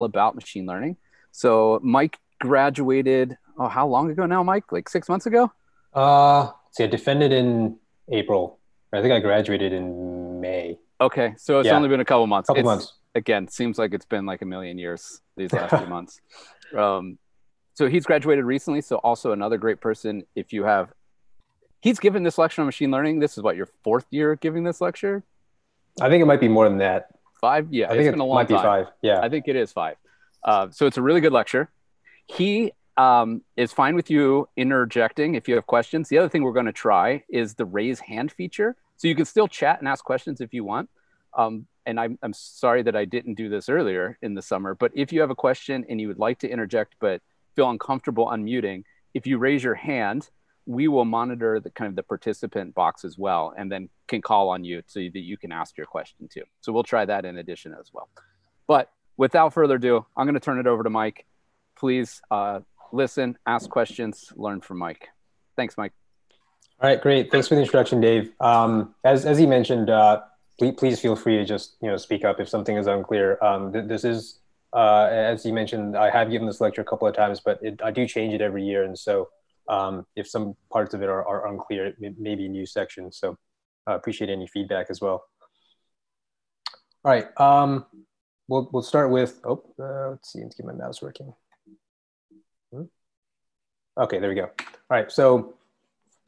about machine learning. So Mike graduated. Oh, how long ago now, Mike? Like six months ago? Uh, see, I defended in April. I think I graduated in May. Okay, so it's yeah. only been a couple months. Couple it's, months. Again, seems like it's been like a million years these last few months. Um, so he's graduated recently. So also another great person. If you have, he's given this lecture on machine learning. This is what your fourth year giving this lecture. I think it might be more than that. Five? Yeah, I think it might be time. five. Yeah, I think it is five. Uh, so it's a really good lecture. He um, is fine with you interjecting if you have questions. The other thing we're going to try is the raise hand feature. So you can still chat and ask questions if you want. Um, and I'm, I'm sorry that I didn't do this earlier in the summer, but if you have a question and you would like to interject but feel uncomfortable unmuting, if you raise your hand, we will monitor the kind of the participant box as well and then can call on you so that you can ask your question too. So we'll try that in addition as well. But without further ado, I'm going to turn it over to Mike. Please uh, listen, ask questions, learn from Mike. Thanks, Mike. All right, great. Thanks for the introduction, Dave. Um, as, as you mentioned, uh, please, please feel free to just you know speak up if something is unclear. Um, th- this is, uh, as you mentioned, I have given this lecture a couple of times, but it, I do change it every year, and so um, if some parts of it are, are unclear, it may new sections. So I uh, appreciate any feedback as well. All right, um, we'll, we'll start with, oh, uh, let's see, let's get my mouse working. Hmm? Okay, there we go. All right, so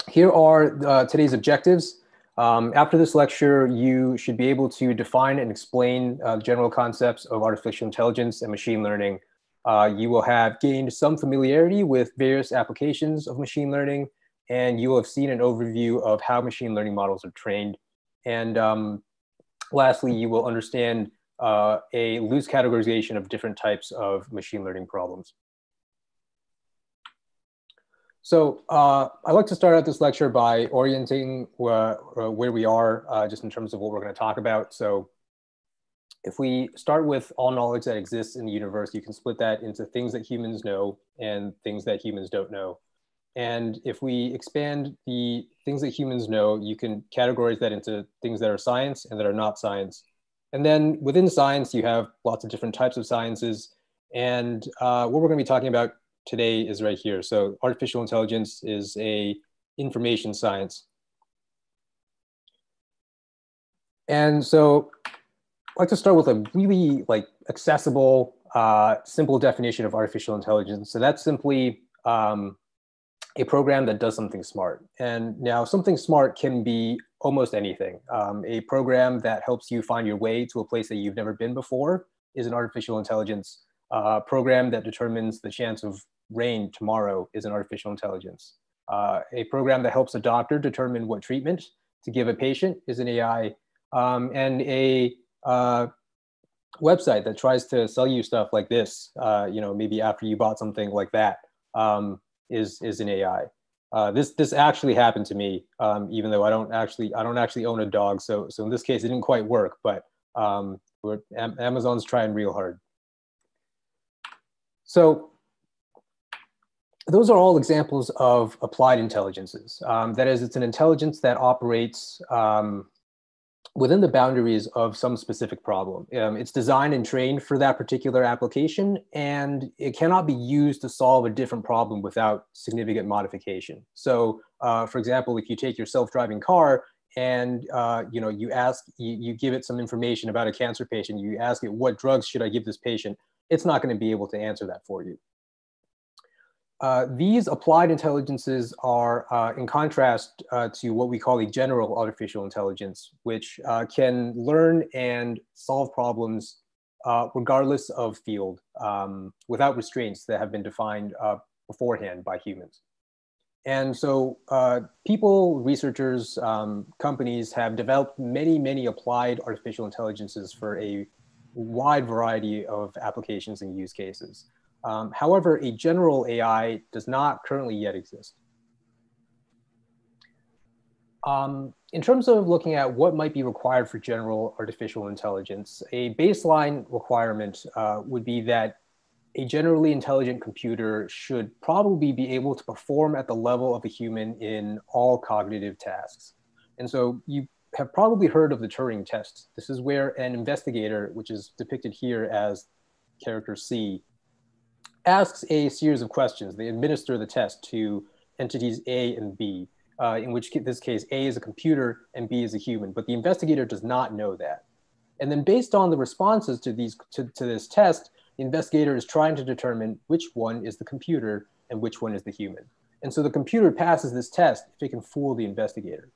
here are uh, today's objectives. Um, after this lecture, you should be able to define and explain uh, general concepts of artificial intelligence and machine learning uh, you will have gained some familiarity with various applications of machine learning, and you will have seen an overview of how machine learning models are trained. And um, lastly, you will understand uh, a loose categorization of different types of machine learning problems. So uh, I'd like to start out this lecture by orienting uh, where we are uh, just in terms of what we're going to talk about. So if we start with all knowledge that exists in the universe, you can split that into things that humans know and things that humans don't know. And if we expand the things that humans know, you can categorize that into things that are science and that are not science. And then within science, you have lots of different types of sciences. And uh, what we're going to be talking about today is right here. So artificial intelligence is a information science. And so like to start with a really like accessible, uh, simple definition of artificial intelligence. So that's simply um, a program that does something smart. And now something smart can be almost anything. Um, a program that helps you find your way to a place that you've never been before is an artificial intelligence. Uh, program that determines the chance of rain tomorrow is an artificial intelligence. Uh, a program that helps a doctor determine what treatment to give a patient is an AI. Um, and a uh, website that tries to sell you stuff like this, uh, you know, maybe after you bought something like that, um, is is an AI. Uh, this this actually happened to me, um, even though I don't actually I don't actually own a dog. So so in this case, it didn't quite work, but um, Amazon's trying real hard. So those are all examples of applied intelligences. Um, that is, it's an intelligence that operates um, within the boundaries of some specific problem. Um, it's designed and trained for that particular application, and it cannot be used to solve a different problem without significant modification. So, uh, for example, if you take your self-driving car and uh, you know you ask, you, you give it some information about a cancer patient, you ask it, what drugs should I give this patient? It's not going to be able to answer that for you. Uh, these applied intelligences are uh, in contrast uh, to what we call a general artificial intelligence, which uh, can learn and solve problems uh, regardless of field um, without restraints that have been defined beforehand by humans. And so people, researchers, um, companies have developed many, many applied artificial intelligences for a wide variety of applications and use cases. Um, however, a general AI does not currently yet exist. Um, in terms of looking at what might be required for general artificial intelligence, a baseline requirement uh, would be that a generally intelligent computer should probably be able to perform at the level of a human in all cognitive tasks. And so you have probably heard of the Turing test. This is where an investigator, which is depicted here as character C, asks a series of questions. They administer the test to entities A and B, uh, in which this case, A is a computer and B is a human, but the investigator does not know that. And then based on the responses to, these, to, to this test, the investigator is trying to determine which one is the computer and which one is the human. And so the computer passes this test if it can fool the investigator.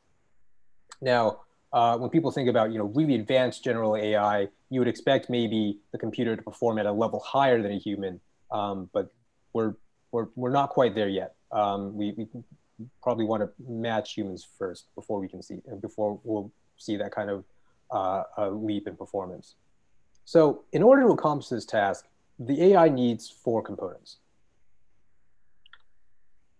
Now, uh, when people think about you know really advanced general AI, you would expect maybe the computer to perform at a level higher than a human, um, but we're, we're, we're not quite there yet. Um, we, we probably want to match humans first before we can see, and before we'll see that kind of uh, leap in performance. So in order to accomplish this task, the AI needs four components.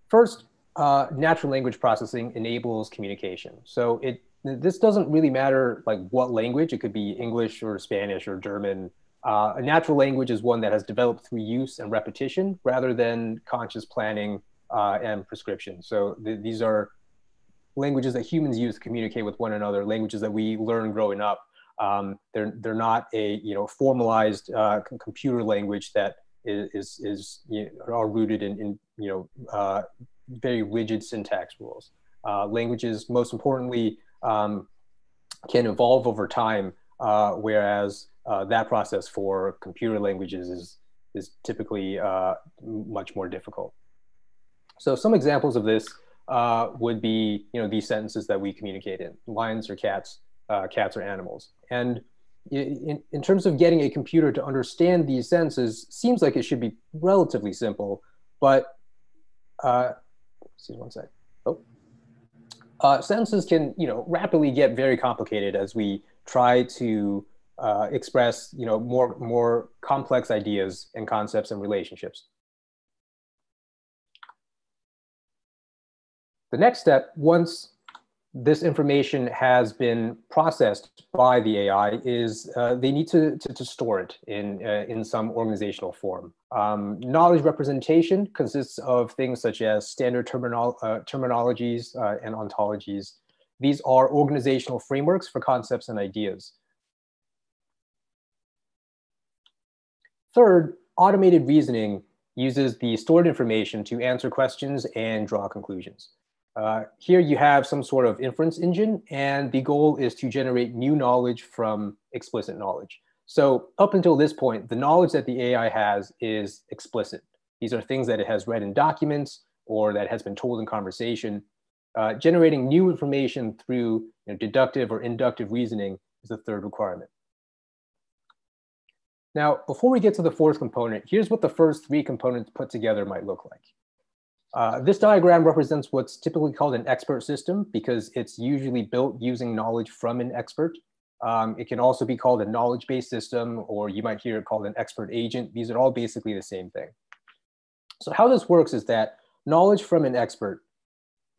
First, uh, natural language processing enables communication. So it this doesn't really matter like what language. It could be English or Spanish or German. Uh, a natural language is one that has developed through use and repetition rather than conscious planning uh, and prescription. So th these are languages that humans use to communicate with one another, languages that we learn growing up. Um, they're, they're not a you know, formalized uh, computer language that is, is, is you know, are rooted in, in you know, uh, very rigid syntax rules. Uh, languages, most importantly, um, can evolve over time, uh, whereas uh, that process for computer languages is, is typically uh, much more difficult. So some examples of this uh, would be, you know, these sentences that we communicate in, lions or cats, uh, cats or animals. And in, in terms of getting a computer to understand these sentences, seems like it should be relatively simple, but, uh, see one sec. Oh. Uh, sentences can, you know, rapidly get very complicated as we try to uh, express, you know, more, more complex ideas and concepts and relationships. The next step, once this information has been processed by the AI, is uh, they need to, to, to, store it in, uh, in some organizational form. Um, knowledge representation consists of things such as standard terminal, uh, terminologies uh, and ontologies. These are organizational frameworks for concepts and ideas. Third, automated reasoning uses the stored information to answer questions and draw conclusions. Uh, here you have some sort of inference engine, and the goal is to generate new knowledge from explicit knowledge. So up until this point, the knowledge that the AI has is explicit. These are things that it has read in documents or that has been told in conversation. Uh, generating new information through you know, deductive or inductive reasoning is the third requirement. Now, before we get to the fourth component, here's what the first three components put together might look like. Uh, this diagram represents what's typically called an expert system because it's usually built using knowledge from an expert. Um, it can also be called a knowledge-based system, or you might hear it called an expert agent. These are all basically the same thing. So how this works is that knowledge from an expert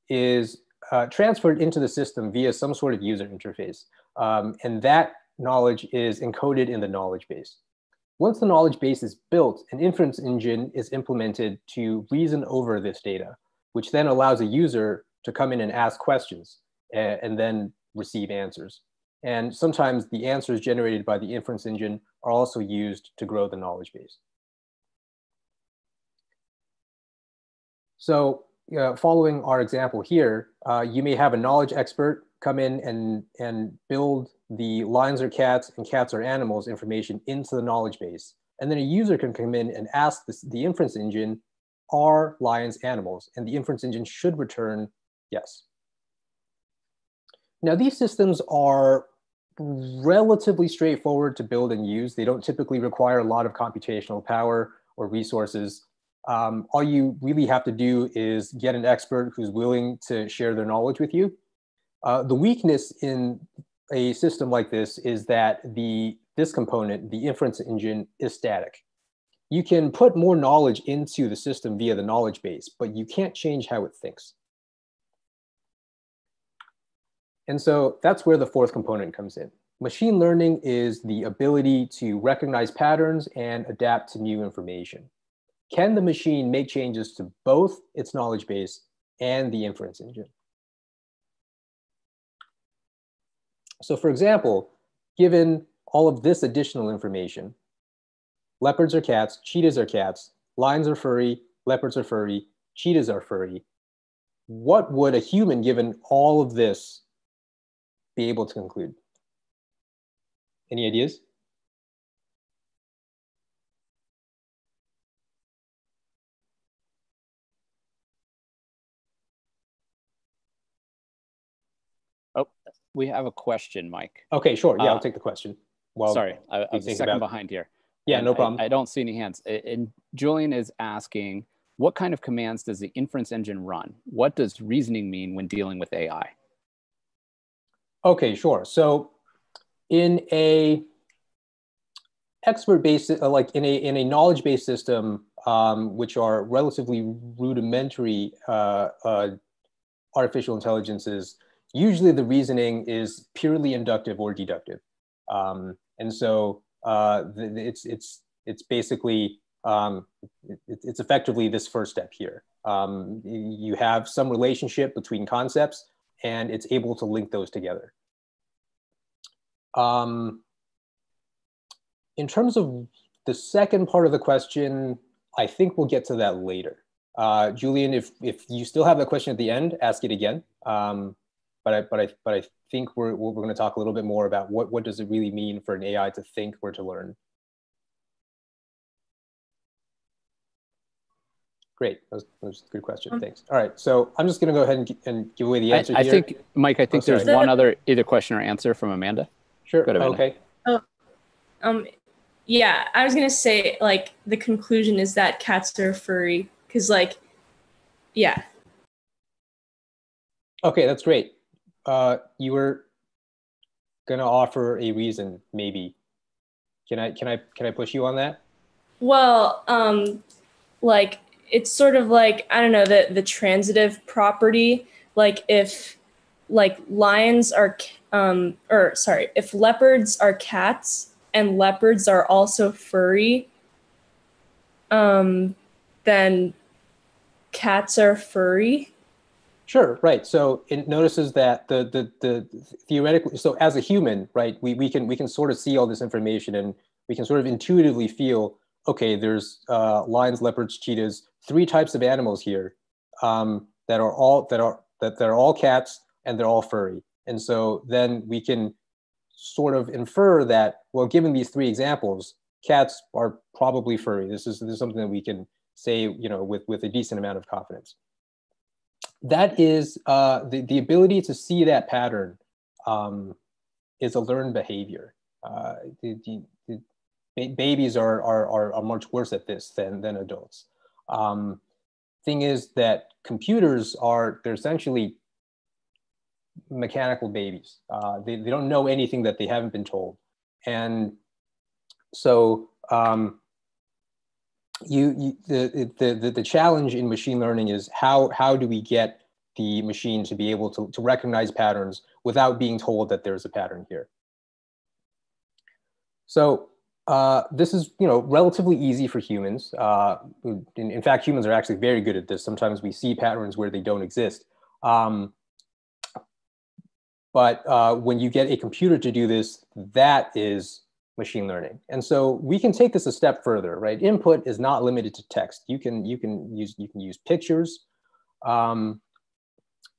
is uh, transferred into the system via some sort of user interface. Um, and that knowledge is encoded in the knowledge base. Once the knowledge base is built, an inference engine is implemented to reason over this data, which then allows a user to come in and ask questions and, and then receive answers. And sometimes the answers generated by the inference engine are also used to grow the knowledge base. So uh, following our example here, uh, you may have a knowledge expert come in and, and build the lions are cats and cats are animals information into the knowledge base. And then a user can come in and ask this, the inference engine, are lions animals? And the inference engine should return yes. Now these systems are relatively straightforward to build and use. They don't typically require a lot of computational power or resources. Um, all you really have to do is get an expert who's willing to share their knowledge with you. Uh, the weakness in a system like this is that the this component, the inference engine, is static. You can put more knowledge into the system via the knowledge base, but you can't change how it thinks. And so that's where the fourth component comes in. Machine learning is the ability to recognize patterns and adapt to new information. Can the machine make changes to both its knowledge base and the inference engine? So for example, given all of this additional information, leopards are cats, cheetahs are cats, lions are furry, leopards are furry, cheetahs are furry. What would a human, given all of this, be able to conclude? Any ideas? We have a question, Mike. Okay, sure. Yeah, Uh, I'll take the question. Well, Sorry, I, I a second about- behind here. Yeah, And no problem. I, don't see any hands. And Julian is asking, what kind of commands does the inference engine run? What does reasoning mean when dealing with AI? Okay, sure. So in a expert based, uh, like in a in a knowledge based system, um, which are relatively rudimentary uh, uh, artificial intelligences, usually the reasoning is purely inductive or deductive, um, and so uh, the, the- it's it's it's basically um, it, it's effectively this first step here. Um, you have some relationship between concepts, and it's able to link those together. Um, in terms of the second part of the question, I think we'll get to that later. Uh, Julian, if if you still have that question at the end, ask it again. Um, but I but I but I think we're we're going to talk a little bit more about what what does it really mean for an AI to think or to learn. Great, that was, that was a good question. Um, Thanks. All right, so I'm just going to go ahead and, and give away the answer I here. think, Mike, I think sorry. there's one other either question or answer from Amanda. sure. Go ahead, Amanda. Okay. Um, yeah, I was gonna say like the conclusion is that cats are furry because like, yeah, Okay, that's great. Uh, you were gonna offer a reason, maybe. Can I can I can I push you on that? well, um, like it's sort of like I don't know the the transitive property. Like if like lions are um or sorry, if leopards are cats and leopards are also furry, um, then cats are furry. Sure, right. So it notices that the the the theoretically so as a human, right, we, we can we can sort of see all this information and we can sort of intuitively feel, okay, there's uh, lions, leopards, cheetahs, three types of animals here um, that are all that are that they're all cats and they're all furry. And so then we can sort of infer that, well, given these three examples, cats are probably furry. This is this is something that we can say, you know, with with a decent amount of confidence that is uh, the, the ability to see that pattern um, is a learned behavior. Uh, the, the, the ba- babies are, are, are, are much worse at this than, than adults. Um, thing is that computers are, they're essentially mechanical babies. Uh, they, they don't know anything that they haven't been told. And so um, you, you the, the, the, challenge in machine learning is how, how do we get the machine to be able to, to recognize patterns without being told that there's a pattern here. So uh, this is you know relatively easy for humans. Uh, in, in fact, humans are actually very good at this. Sometimes we see patterns where they don't exist. Um, but uh, when you get a computer to do this, that is machine learning. And so we can take this a step further, right? Input is not limited to text. You can you can use you can use pictures. Um,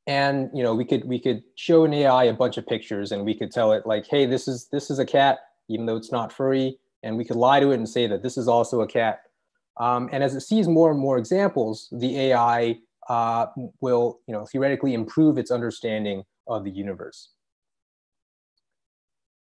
and you know we could we could show an AI a bunch of pictures and we could tell it like, hey, this is this is a cat, even though it's not furry, and we could lie to it and say that this is also a cat. Um, and as it sees more and more examples, the AI uh, will you know theoretically improve its understanding of the universe.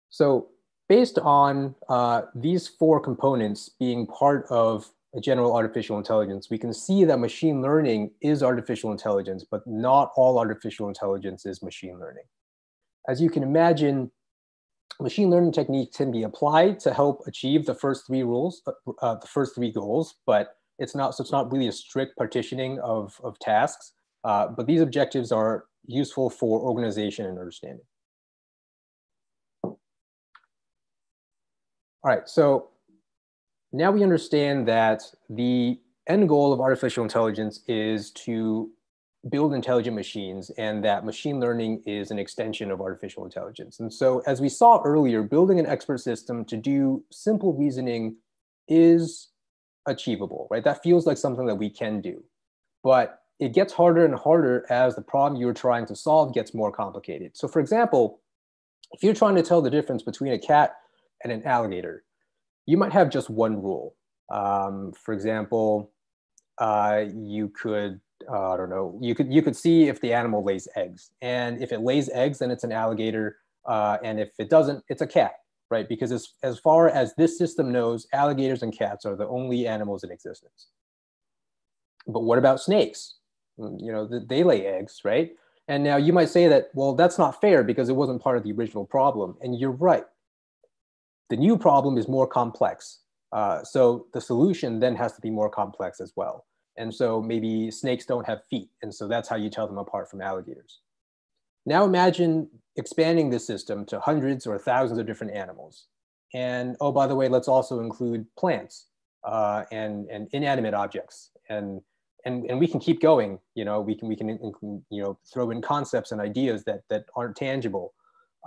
So based on uh, these four components being part of a general artificial intelligence, we can see that machine learning is artificial intelligence, but not all artificial intelligence is machine learning. As you can imagine, machine learning techniques can be applied to help achieve the first three rules, uh, uh, the first three goals, but it's not, so it's not really a strict partitioning of, of tasks, uh, but these objectives are useful for organization and understanding. All right, so now we understand that the end goal of artificial intelligence is to build intelligent machines and that machine learning is an extension of artificial intelligence. And so as we saw earlier, building an expert system to do simple reasoning is achievable, right? That feels like something that we can do. But it gets harder and harder as the problem you're trying to solve gets more complicated. So for example, if you're trying to tell the difference between a cat and an alligator, you might have just one rule. Um, for example, uh, you could uh, I don't know you could you could see if the animal lays eggs, and if it lays eggs, then it's an alligator, uh, and if it doesn't, it's a cat, right? Because as as far as this system knows, alligators and cats are the only animals in existence. But what about snakes? Mm, you know, they lay eggs, right? And now you might say that, well, that's not fair because it wasn't part of the original problem. And you're right. The new problem is more complex. Uh, so the solution then has to be more complex as well. And so maybe snakes don't have feet. And so that's how you tell them apart from alligators. Now imagine expanding this system to hundreds or thousands of different animals. And oh, by the way, let's also include plants uh, and, and inanimate objects. And, and, and we can keep going, you know, we can, we can you know, throw in concepts and ideas that, that aren't tangible.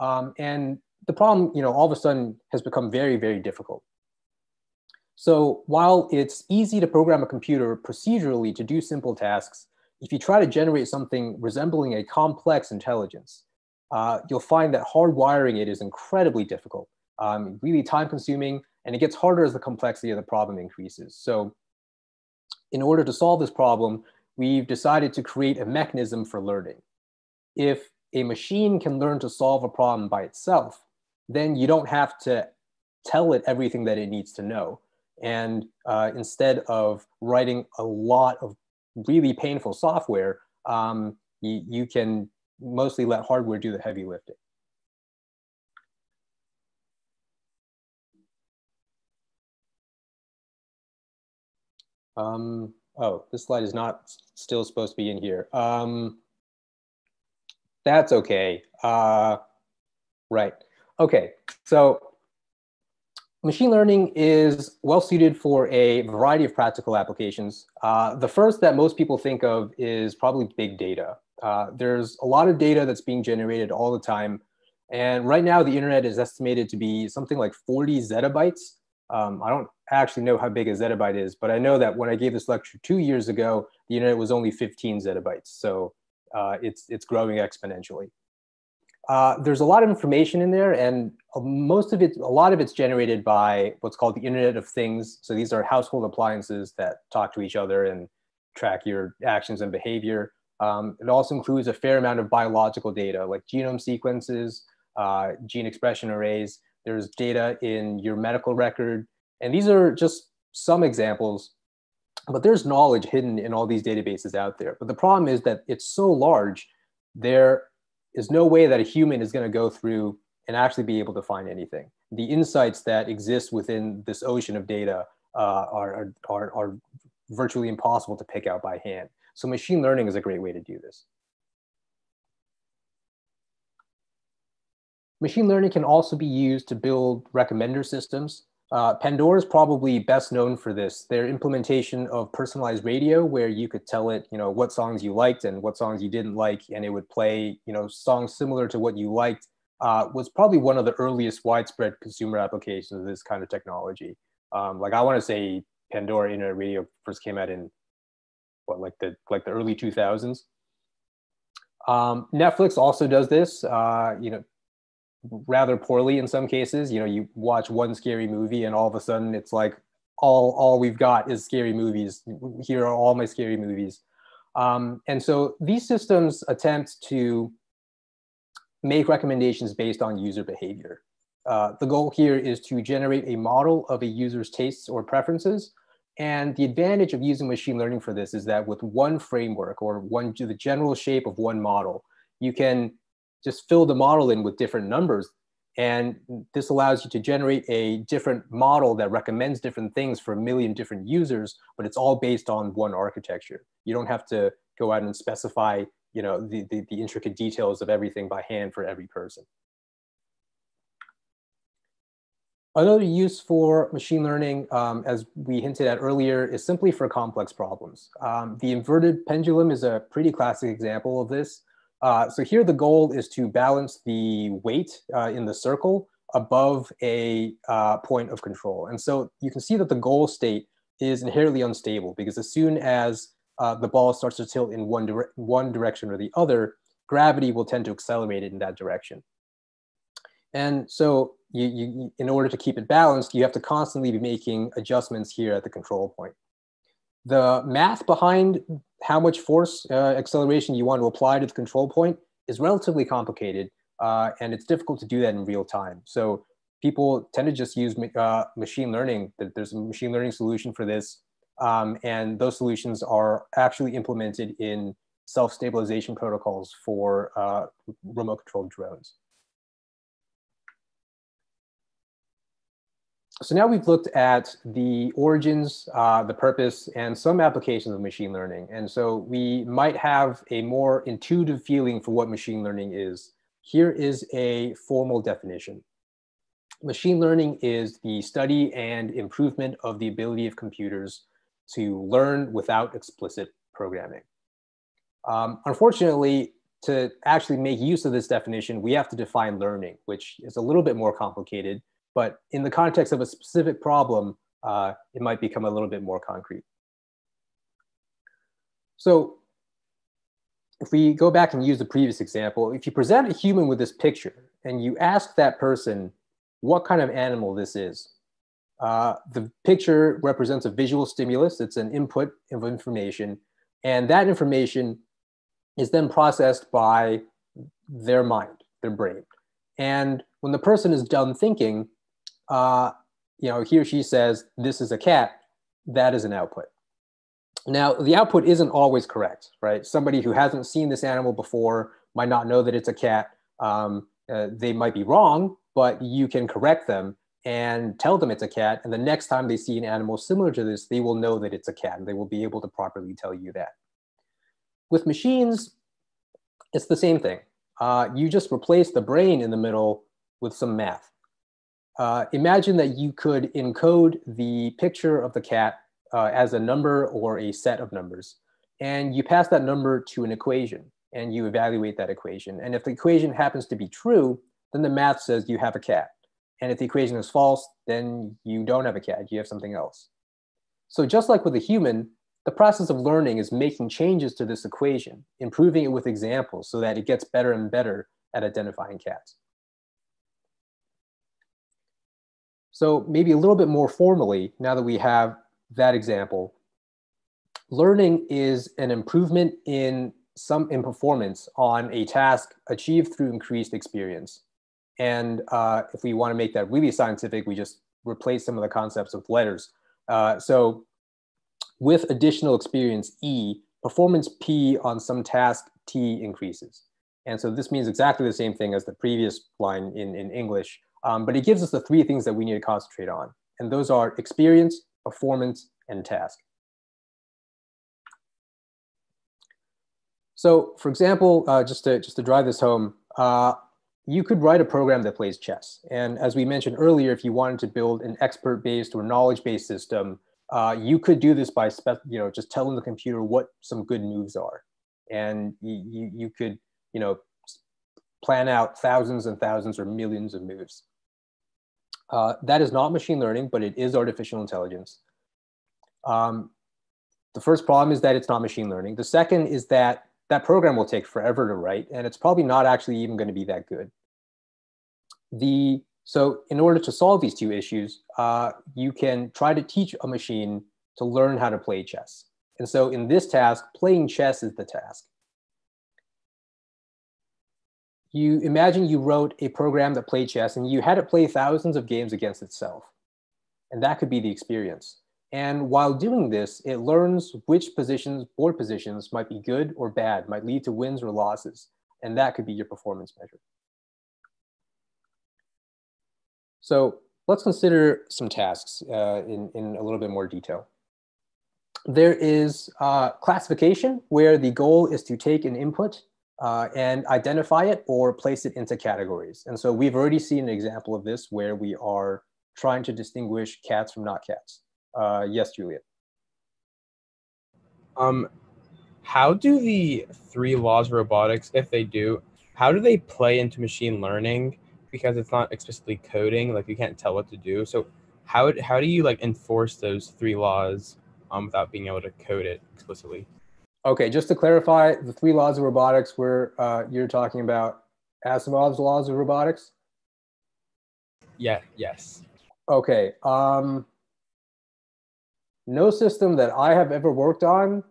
Um, and the problem, you know, all of a sudden has become very, very difficult. So while it's easy to program a computer procedurally to do simple tasks, if you try to generate something resembling a complex intelligence, uh, you'll find that hardwiring it is incredibly difficult, um, really time consuming, and it gets harder as the complexity of the problem increases. So in order to solve this problem, we've decided to create a mechanism for learning. If a machine can learn to solve a problem by itself, then you don't have to tell it everything that it needs to know. And uh, instead of writing a lot of really painful software, um, you, you can mostly let hardware do the heavy lifting. Um, oh, this slide is not still supposed to be in here. Um, that's okay. Uh, right. Okay. So Machine learning is well suited for a variety of practical applications. Uh, the first that most people think of is probably big data. Uh, there's a lot of data that's being generated all the time. And right now, the internet is estimated to be something like 40 zettabytes. Um, I don't actually know how big a zettabyte is, but I know that when I gave this lecture two years ago, the internet was only 15 zettabytes. So uh, it's, it's growing exponentially. Uh, there's a lot of information in there, and uh, most of it, a lot of it's generated by what's called the Internet of Things. So these are household appliances that talk to each other and track your actions and behavior. Um, it also includes a fair amount of biological data, like genome sequences, uh, gene expression arrays. There's data in your medical record, and these are just some examples. But there's knowledge hidden in all these databases out there. But the problem is that it's so large, there is no way that a human is going to go through and actually be able to find anything. The insights that exist within this ocean of data uh, are, are, are virtually impossible to pick out by hand. So machine learning is a great way to do this. Machine learning can also be used to build recommender systems. Uh, Pandora is probably best known for this. Their implementation of personalized radio, where you could tell it, you know, what songs you liked and what songs you didn't like, and it would play, you know, songs similar to what you liked, uh, was probably one of the earliest widespread consumer applications of this kind of technology. Um, like I want to say, Pandora Internet Radio first came out in what, like the like the early 2000s. Um, Netflix also does this. Uh, you know, rather poorly in some cases. You know, you watch one scary movie and all of a sudden it's like all all we've got is scary movies. Here are all my scary movies. Um, and so these systems attempt to make recommendations based on user behavior. Uh, the goal here is to generate a model of a user's tastes or preferences. And the advantage of using machine learning for this is that with one framework or one the general shape of one model, you can just fill the model in with different numbers. And this allows you to generate a different model that recommends different things for a million different users, but it's all based on one architecture. You don't have to go out and specify you know, the, the, the intricate details of everything by hand for every person. Another use for machine learning, um, as we hinted at earlier, is simply for complex problems. Um, the inverted pendulum is a pretty classic example of this. Uh, so here the goal is to balance the weight uh, in the circle above a uh, point of control. And so you can see that the goal state is inherently unstable because as soon as uh, the ball starts to tilt in one, dire one direction or the other, gravity will tend to accelerate it in that direction. And so you, you, in order to keep it balanced, you have to constantly be making adjustments here at the control point. The math behind how much force uh, acceleration you want to apply to the control point is relatively complicated, uh, and it's difficult to do that in real time. So people tend to just use uh, machine learning. There's a machine learning solution for this, um, and those solutions are actually implemented in self-stabilization protocols for uh, remote-controlled drones. So now we've looked at the origins, uh, the purpose, and some applications of machine learning. And so we might have a more intuitive feeling for what machine learning is. Here is a formal definition. Machine learning is the study and improvement of the ability of computers to learn without explicit programming. Um, unfortunately, to actually make use of this definition, we have to define learning, which is a little bit more complicated but in the context of a specific problem, uh, it might become a little bit more concrete. So if we go back and use the previous example, if you present a human with this picture and you ask that person what kind of animal this is, uh, the picture represents a visual stimulus. It's an input of information. And that information is then processed by their mind, their brain. And when the person is done thinking, uh, you know, he or she says, this is a cat, that is an output. Now, the output isn't always correct, right? Somebody who hasn't seen this animal before might not know that it's a cat. Um, uh, they might be wrong, but you can correct them and tell them it's a cat. And the next time they see an animal similar to this, they will know that it's a cat and they will be able to properly tell you that. With machines, it's the same thing. Uh, you just replace the brain in the middle with some math. Uh, imagine that you could encode the picture of the cat uh, as a number or a set of numbers. And you pass that number to an equation and you evaluate that equation. And if the equation happens to be true, then the math says you have a cat. And if the equation is false, then you don't have a cat, you have something else. So just like with a human, the process of learning is making changes to this equation, improving it with examples so that it gets better and better at identifying cats. So maybe a little bit more formally, now that we have that example, learning is an improvement in some in performance on a task achieved through increased experience. And uh, if we want to make that really scientific, we just replace some of the concepts with letters. Uh, so with additional experience E, performance P on some task T increases. And so this means exactly the same thing as the previous line in, in English. Um, but it gives us the three things that we need to concentrate on. And those are experience, performance, and task. So for example, uh, just, to, just to drive this home, uh, you could write a program that plays chess. And as we mentioned earlier, if you wanted to build an expert-based or knowledge-based system, uh, you could do this by you know, just telling the computer what some good moves are. And you, you, you could you know, plan out thousands and thousands or millions of moves. Uh, that is not machine learning, but it is artificial intelligence. Um, the first problem is that it's not machine learning. The second is that that program will take forever to write, and it's probably not actually even going to be that good. The, so in order to solve these two issues, uh, you can try to teach a machine to learn how to play chess. And so in this task, playing chess is the task you imagine you wrote a program that played chess and you had it play thousands of games against itself. And that could be the experience. And while doing this, it learns which positions, board positions might be good or bad, might lead to wins or losses. And that could be your performance measure. So let's consider some tasks uh, in, in a little bit more detail. There is uh, classification where the goal is to take an input uh, and identify it or place it into categories. And so we've already seen an example of this where we are trying to distinguish cats from not cats. Uh, yes, Juliet. Um, how do the three laws of robotics, if they do, how do they play into machine learning? because it's not explicitly coding, like you can't tell what to do. So how how do you like enforce those three laws um, without being able to code it explicitly? Okay, just to clarify, the three laws of robotics were uh, you're talking about Asimov's laws of robotics. Yeah. Yes. Okay. Um, no system that I have ever worked on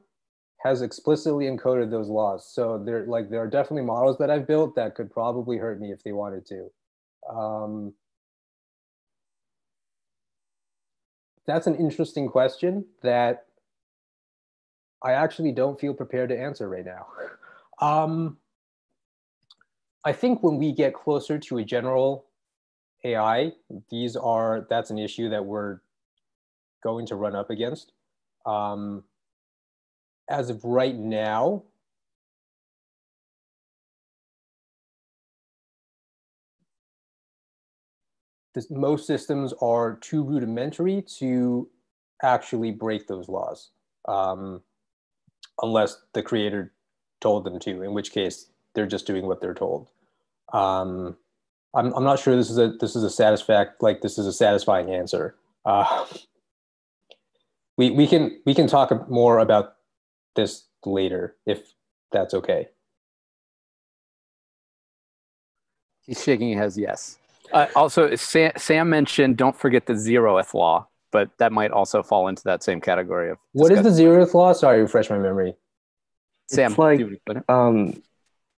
has explicitly encoded those laws. So there, like, there are definitely models that I've built that could probably hurt me if they wanted to. Um, that's an interesting question that I actually don't feel prepared to answer right now. Um, I think when we get closer to a general AI, these are that's an issue that we're going to run up against. Um, as of right now, this, most systems are too rudimentary to actually break those laws, um, unless the creator told them to, in which case they're just doing what they're told. Um, I'm, I'm not sure this is a this is a satisfact like this is a satisfying answer. Uh, we we can we can talk more about this later if that's okay. He's shaking his yes. Uh, also, Sam, Sam, mentioned don't forget the zeroth law, but that might also fall into that same category of. What is the zeroth law? Sorry, refresh my memory. Sam, it's like um,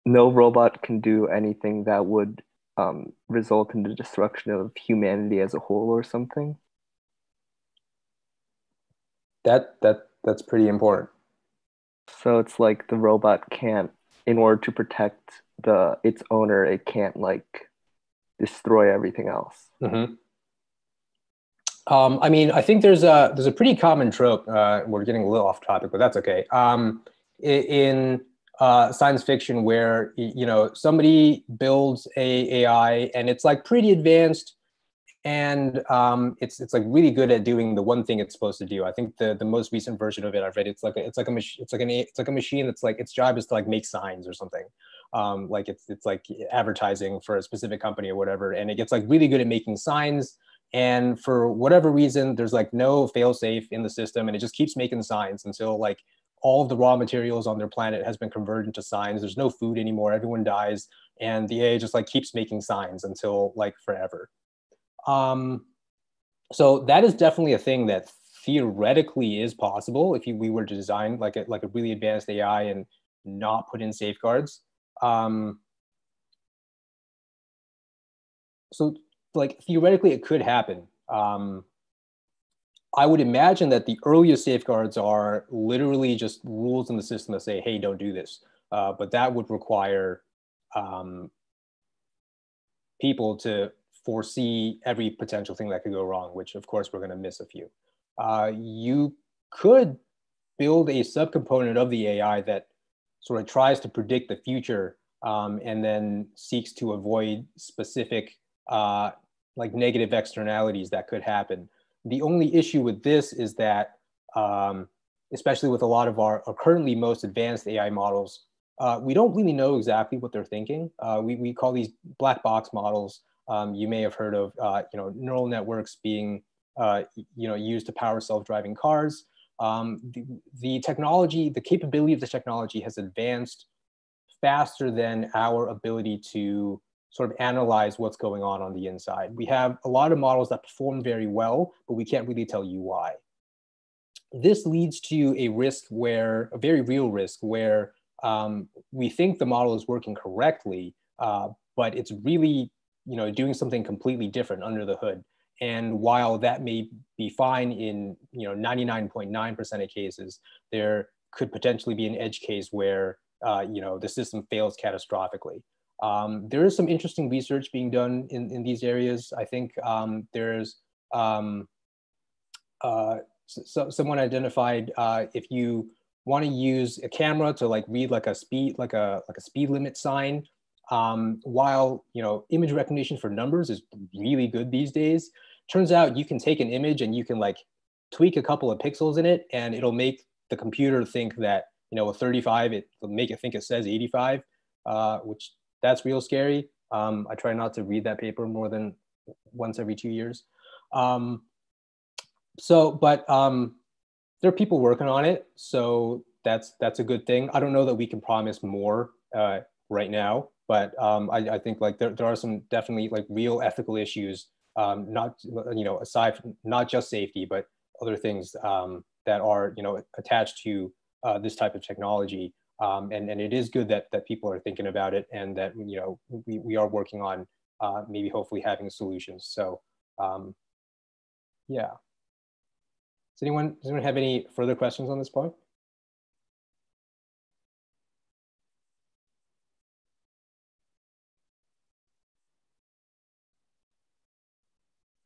no robot can do anything that would um, result in the destruction of humanity as a whole or something. That that that's pretty important. So it's like the robot can't, in order to protect the its owner, it can't like destroy everything else. Mm-hmm. Um, I mean, I think there's a there's a pretty common trope. Uh, we're getting a little off topic, but that's okay. Um, in uh, science fiction, where you know somebody builds a AI and it's like pretty advanced, and um, it's it's like really good at doing the one thing it's supposed to do. I think the the most recent version of it I've read it's like a, it's like a machine it's like an it's like a machine that's like its job is to like make signs or something. Um, like it's it's like advertising for a specific company or whatever, and it gets like really good at making signs. And for whatever reason, there's like no fail safe in the system, and it just keeps making signs until like all of the raw materials on their planet has been converted into signs. There's no food anymore. Everyone dies, and the AI just like keeps making signs until like forever. Um, so that is definitely a thing that theoretically is possible if you, we were to design like a, like a really advanced AI and not put in safeguards. Um, so like theoretically it could happen. Um, I would imagine that the earliest safeguards are literally just rules in the system that say, hey, don't do this. Uh, but that would require um, people to foresee every potential thing that could go wrong, which of course we're going to miss a few. Uh, you could build a subcomponent of the AI that sort of tries to predict the future um, and then seeks to avoid specific uh, like negative externalities that could happen. The only issue with this is that, um, especially with a lot of our, our currently most advanced AI models, uh, we don't really know exactly what they're thinking. Uh, we, we call these black box models um, you may have heard of uh, you know neural networks being uh, you know used to power self-driving cars. Um, the, the technology, the capability of the technology has advanced faster than our ability to sort of analyze what's going on on the inside. We have a lot of models that perform very well, but we can't really tell you why. This leads to a risk where, a very real risk, where um, we think the model is working correctly, uh, but it's really you know doing something completely different under the hood and while that may be fine in you know 99.9% of cases there could potentially be an edge case where uh, you know the system fails catastrophically um, there is some interesting research being done in, in these areas. I think um, there's um, uh, so, someone identified uh, if you want to use a camera to like read like a speed like a like a speed limit sign um, while you know image recognition for numbers is really good these days, turns out you can take an image and you can like tweak a couple of pixels in it, and it'll make the computer think that you know a 35, it will make it think it says 85, uh, which that's real scary. Um, I try not to read that paper more than once every two years. Um, so, but um, there are people working on it, so that's that's a good thing. I don't know that we can promise more uh, right now, but um, I, I, think like there, there are some definitely like real ethical issues, um, not you know aside from not just safety, but other things um, that are you know attached to uh, this type of technology. Um, and, and it is good that, that people are thinking about it and that you know we, we are working on uh, maybe hopefully having solutions. So um, yeah. Does anyone, does anyone have any further questions on this point?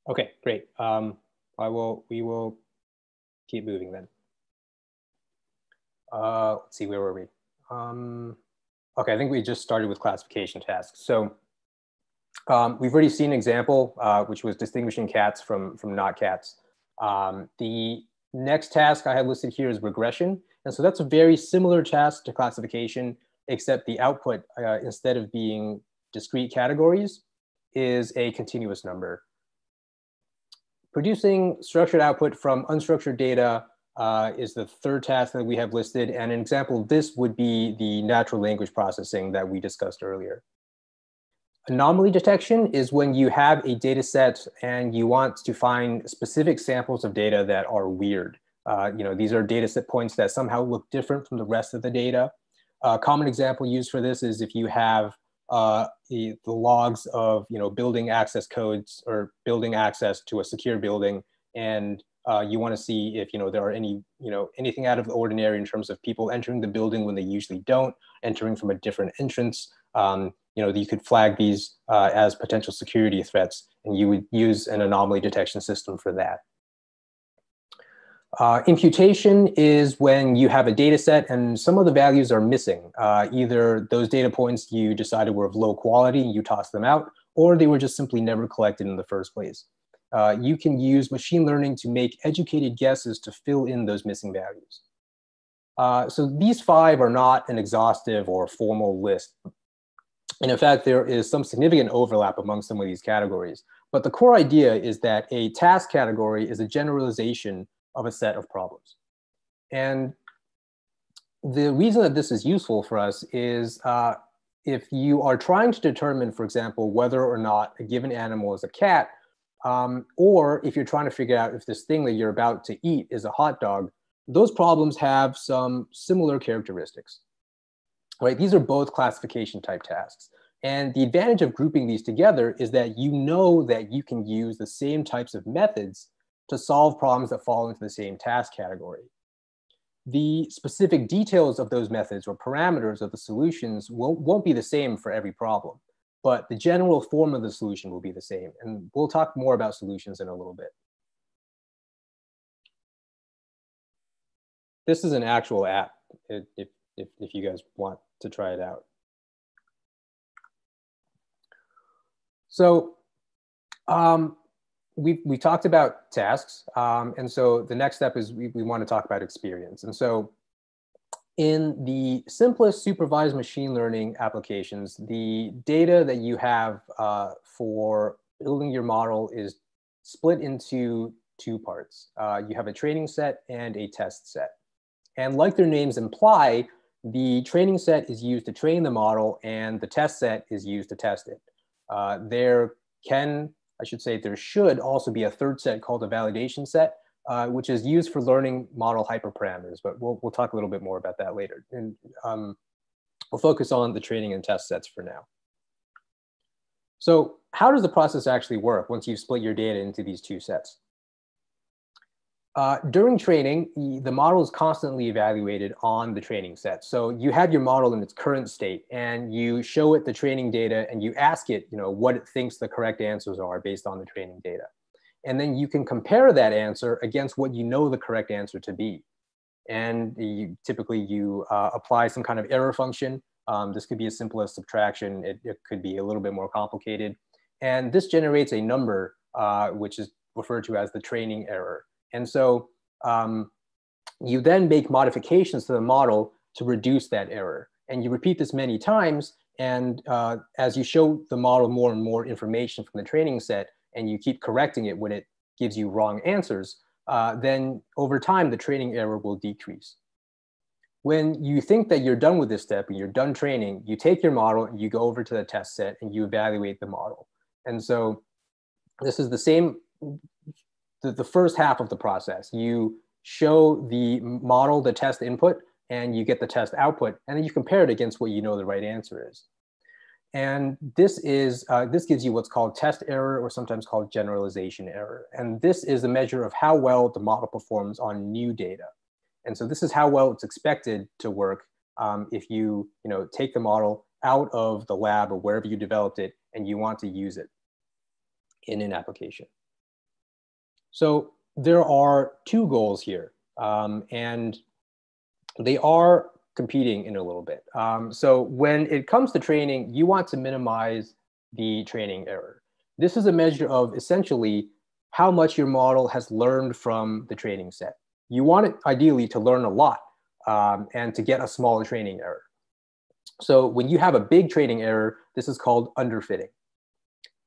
Okay, great. Um, I will, we will keep moving then. Uh, let's see, where were we? Um, okay, I think we just started with classification tasks. So um, we've already seen an example, uh, which was distinguishing cats from, from not cats. Um, the next task I have listed here is regression. And so that's a very similar task to classification, except the output, uh, instead of being discrete categories, is a continuous number. Producing structured output from unstructured data uh, is the third task that we have listed. And an example of this would be the natural language processing that we discussed earlier. Anomaly detection is when you have a data set and you want to find specific samples of data that are weird. Uh, you know, these are data set points that somehow look different from the rest of the data. A common example used for this is if you have uh, the, the, logs of, you know, building access codes or building access to a secure building and uh, you want to see if you know there are any you know anything out of the ordinary in terms of people entering the building when they usually don't entering from a different entrance um, you know, you could flag these uh, as potential security threats, and you would use an anomaly detection system for that. Uh, imputation is when you have a data set and some of the values are missing. Uh, either those data points you decided were of low quality, you toss them out, or they were just simply never collected in the first place. Uh, you can use machine learning to make educated guesses to fill in those missing values. Uh, so these five are not an exhaustive or formal list, and in fact, there is some significant overlap among some of these categories. But the core idea is that a task category is a generalization of a set of problems. And the reason that this is useful for us is uh, if you are trying to determine, for example, whether or not a given animal is a cat, um, or if you're trying to figure out if this thing that you're about to eat is a hot dog, those problems have some similar characteristics right? These are both classification type tasks. And the advantage of grouping these together is that you know that you can use the same types of methods to solve problems that fall into the same task category. The specific details of those methods or parameters of the solutions won't, won't be the same for every problem, but the general form of the solution will be the same. And we'll talk more about solutions in a little bit. This is an actual app. If if, if you guys want to try it out. So um, we, we talked about tasks. Um, and so the next step is we, we want to talk about experience. And so in the simplest supervised machine learning applications, the data that you have uh, for building your model is split into two parts. Uh, you have a training set and a test set. And like their names imply, the training set is used to train the model and the test set is used to test it. Uh, there can, I should say, there should also be a third set called a validation set, uh, which is used for learning model hyperparameters, but we'll, we'll talk a little bit more about that later. And um, we'll focus on the training and test sets for now. So how does the process actually work once you've split your data into these two sets? Uh, during training, the model is constantly evaluated on the training set. So you have your model in its current state and you show it the training data and you ask it, you know, what it thinks the correct answers are based on the training data. And then you can compare that answer against what you know the correct answer to be. And you, typically you uh, apply some kind of error function. Um, this could be as simple as subtraction. It, it, could be a little bit more complicated. And this generates a number, uh, which is referred to as the training error. And so um, you then make modifications to the model to reduce that error. And you repeat this many times, And uh, as you show the model more and more information from the training set, and you keep correcting it when it gives you wrong answers, uh, then over time, the training error will decrease. When you think that you're done with this step and you're done training, you take your model and you go over to the test set and you evaluate the model. And so this is the same, the, the first half of the process. You show the model, the test input, and you get the test output, and then you compare it against what you know the right answer is. And this is uh, this gives you what's called test error, or sometimes called generalization error. And this is a measure of how well the model performs on new data. And so this is how well it's expected to work um, if you you know take the model out of the lab or wherever you developed it, and you want to use it in an application. So there are two goals here, um, and they are competing in a little bit. Um, so when it comes to training, you want to minimize the training error. This is a measure of essentially how much your model has learned from the training set. You want it ideally to learn a lot um, and to get a smaller training error. So when you have a big training error, this is called underfitting.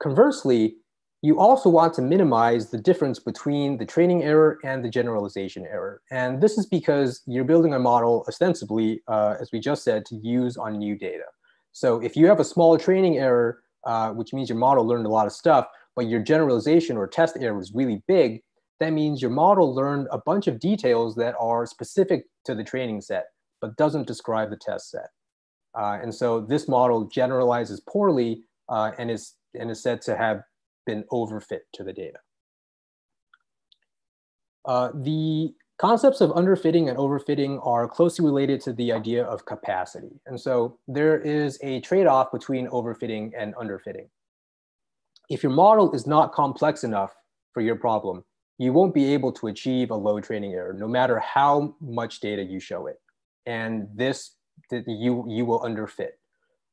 Conversely, you also want to minimize the difference between the training error and the generalization error. And this is because you're building a model ostensibly, uh, as we just said, to use on new data. So if you have a small training error, uh, which means your model learned a lot of stuff, but your generalization or test error was really big, that means your model learned a bunch of details that are specific to the training set, but doesn't describe the test set. Uh, and so this model generalizes poorly uh, and is and is said to have been overfit to the data. Uh, the concepts of underfitting and overfitting are closely related to the idea of capacity. And so there is a trade-off between overfitting and underfitting. If your model is not complex enough for your problem, you won't be able to achieve a low training error, no matter how much data you show it. And this, you, you will underfit.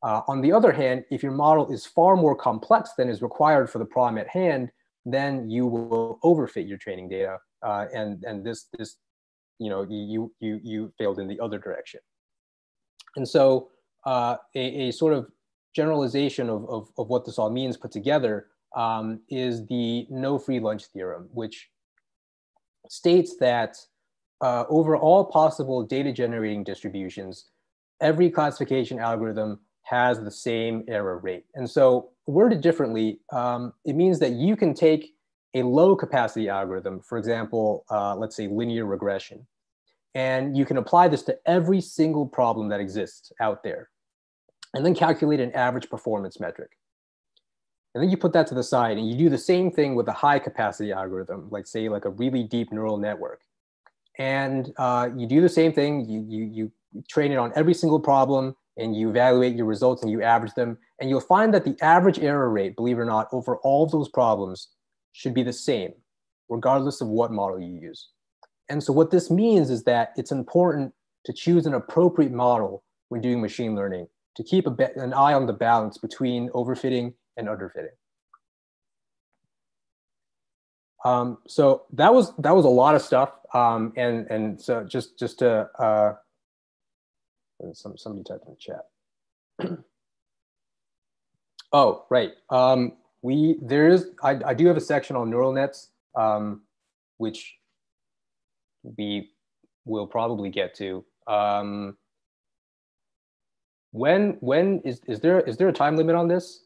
Uh, on the other hand, if your model is far more complex than is required for the problem at hand, then you will overfit your training data, uh, and and this this you know you you you failed in the other direction. And so uh, a, a sort of generalization of, of, of what this all means put together um, is the no free lunch theorem, which states that uh, over all possible data generating distributions, every classification algorithm has the same error rate. And so worded differently, um, it means that you can take a low capacity algorithm, for example, uh, let's say linear regression, and you can apply this to every single problem that exists out there, and then calculate an average performance metric. And then you put that to the side and you do the same thing with a high capacity algorithm, like say like a really deep neural network. And uh, you do the same thing, you, you, you train it on every single problem, and you evaluate your results and you average them, and you'll find that the average error rate, believe it or not, over all of those problems should be the same, regardless of what model you use. And so what this means is that it's important to choose an appropriate model when doing machine learning to keep an eye on the balance between overfitting and underfitting. Um, so that was that was a lot of stuff, um, and and so just just to uh, some somebody typed in the chat. oh, right. Um, we there is I, I do have a section on neural nets, um, which we will probably get to. Um, when when is is there is there a time limit on this?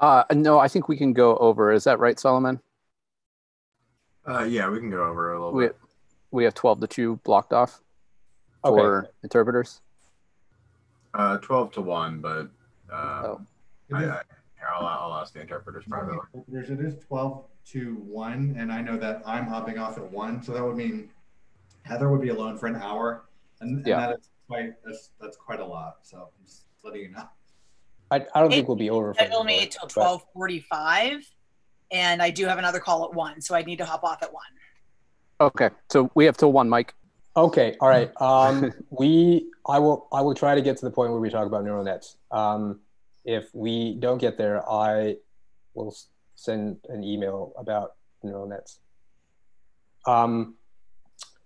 Uh, no, I think we can go over. Is that right, Solomon? Uh, yeah, we can go over a little we, bit we have 12 to 2 blocked off for okay. interpreters? Uh, 12 to 1, but uh, oh. I, I, I'll, I'll ask the interpreters privately. It is 12 to 1, and I know that I'm hopping off at 1, so that would mean Heather would be alone for an hour, and, and yeah. that is quite, that's, that's quite a lot, so I'm just letting you know. I, I don't think we'll be over. Schedule me till 1245, and I do have another call at 1, so I need to hop off at 1. Okay, so we have till one, Mike. Okay, all right. Um, we, I will, I will try to get to the point where we talk about neural nets. Um, if we don't get there, I will send an email about neural nets. Um,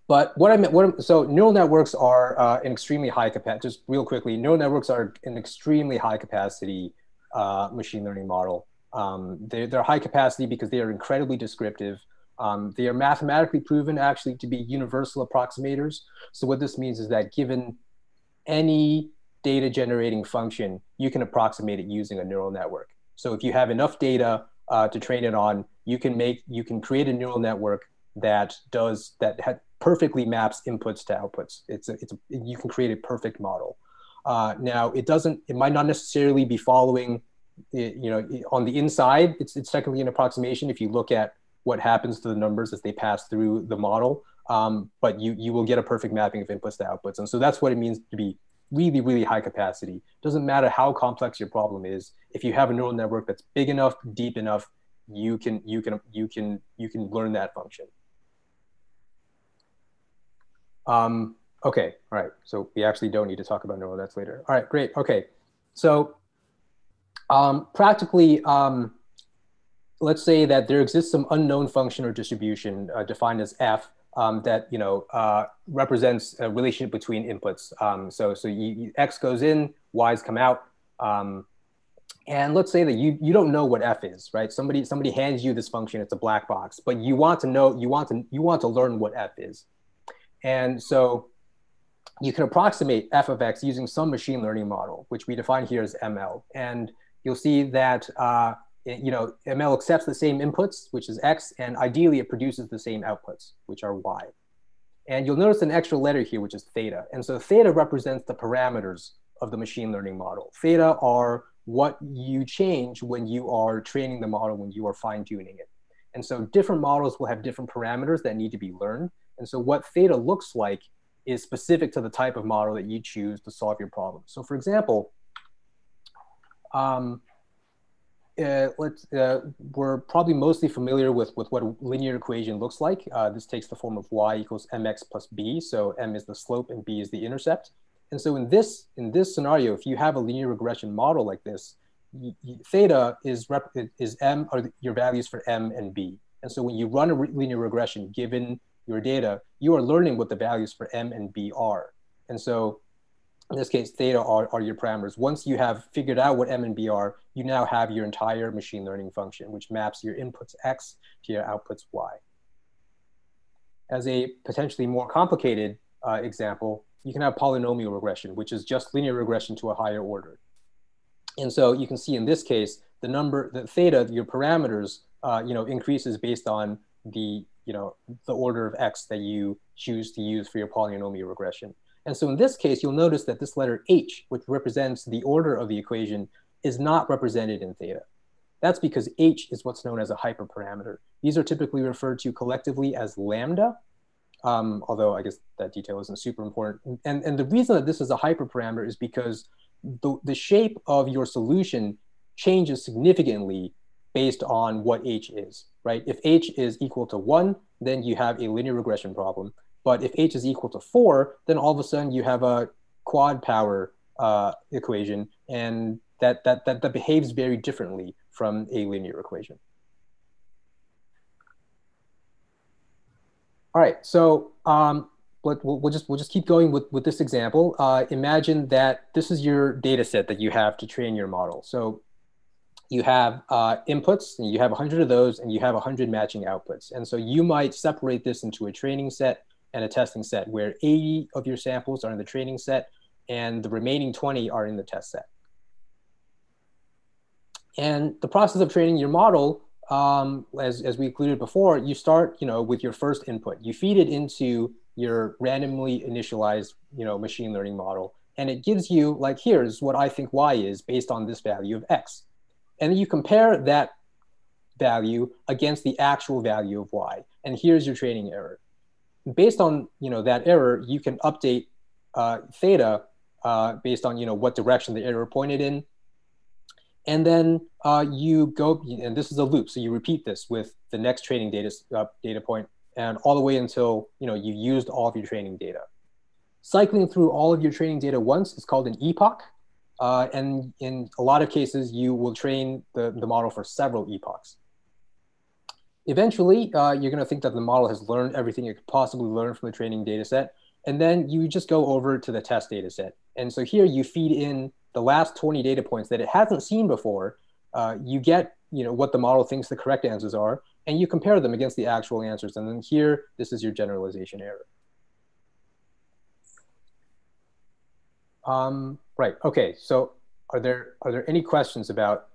but what I meant, what, so neural networks are uh, an extremely high capacity, just real quickly, neural networks are an extremely high capacity uh, machine learning model. Um, they're, they're high capacity because they are incredibly descriptive. Um, they are mathematically proven actually to be universal approximators. So what this means is that given any data generating function, you can approximate it using a neural network. So if you have enough data uh, to train it on, you can make, you can create a neural network that does, that ha- perfectly maps inputs to outputs. It's a, it's a, you can create a perfect model. Uh, now it doesn't, it might not necessarily be following, you know, on the inside, it's, it's technically an approximation if you look at what happens to the numbers as they pass through the model. Um, but you, you will get a perfect mapping of inputs to outputs. And so that's what it means to be really, really high capacity. Doesn't matter how complex your problem is. If you have a neural network that's big enough, deep enough, you can, you can, you can, you can learn that function. Um, okay, all right. So we actually don't need to talk about neural nets later. All right, great. Okay, so um, practically, um, let's say that there exists some unknown function or distribution uh, defined as f um, that you know uh, represents a relationship between inputs. Um, so so you, you, x goes in, y's come out, um, and let's say that you you don't know what f is, right? Somebody somebody hands you this function, it's a black box, but you want to know you want to you want to learn what f is, and so you can approximate f of x using some machine learning model, which we define here as ML, and you'll see that. Uh, you know, ML accepts the same inputs, which is X, and ideally it produces the same outputs, which are Y. And you'll notice an extra letter here, which is theta. And so theta represents the parameters of the machine learning model. Theta are what you change when you are training the model, when you are fine tuning it. And so different models will have different parameters that need to be learned. And so what theta looks like is specific to the type of model that you choose to solve your problem. So for example, um, uh, let's, uh, we're probably mostly familiar with, with what a linear equation looks like. Uh, this takes the form of y equals mx plus b. So m is the slope and b is the intercept. And so in this, in this scenario, if you have a linear regression model like this, theta is, rep is m are your values for m and b. And so when you run a re linear regression given your data, you are learning what the values for m and b are. And so in this case, theta are, are your parameters. Once you have figured out what M and B are, you now have your entire machine learning function, which maps your inputs X to your outputs Y. As a potentially more complicated uh, example, you can have polynomial regression, which is just linear regression to a higher order. And so you can see in this case, the number, the theta, your parameters, uh, you know, increases based on the, you know, the order of X that you choose to use for your polynomial regression. And so in this case, you'll notice that this letter h, which represents the order of the equation, is not represented in theta. That's because h is what's known as a hyperparameter. These are typically referred to collectively as lambda, um, although I guess that detail isn't super important. And, and the reason that this is a hyperparameter is because the, the shape of your solution changes significantly based on what h is, right? If h is equal to one, then you have a linear regression problem. But if h is equal to four, then all of a sudden you have a quad power uh, equation, and that, that, that, that behaves very differently from a linear equation. All right, so um, but we'll, just we'll just keep going with, with this example. Uh, imagine that this is your data set that you have to train your model. So you have uh, inputs, and you have 100 of those, and you have 100 matching outputs. And so you might separate this into a training set and a testing set where 80 of your samples are in the training set and the remaining 20 are in the test set. And the process of training your model, um, as, as we included before, you start you know, with your first input. You feed it into your randomly initialized you know, machine learning model. And it gives you, like, here's what I think y is based on this value of x. And then you compare that value against the actual value of y. And here's your training error based on you know that error, you can update uh, theta uh, based on you know what direction the error pointed in, and then uh, you go and this is a loop. So you repeat this with the next training data uh, data point, and all the way until you know you've used all of your training data. Cycling through all of your training data once is called an epoch. Uh, and in a lot of cases, you will train the, the model for several epochs. Eventually, uh, you're going to think that the model has learned everything it could possibly learn from the training data set. And then you just go over to the test data set. And so here you feed in the last 20 data points that it hasn't seen before. Uh, you get you know, what the model thinks the correct answers are, and you compare them against the actual answers. And then here, this is your generalization error. Um, right, okay, so are there, are there any questions about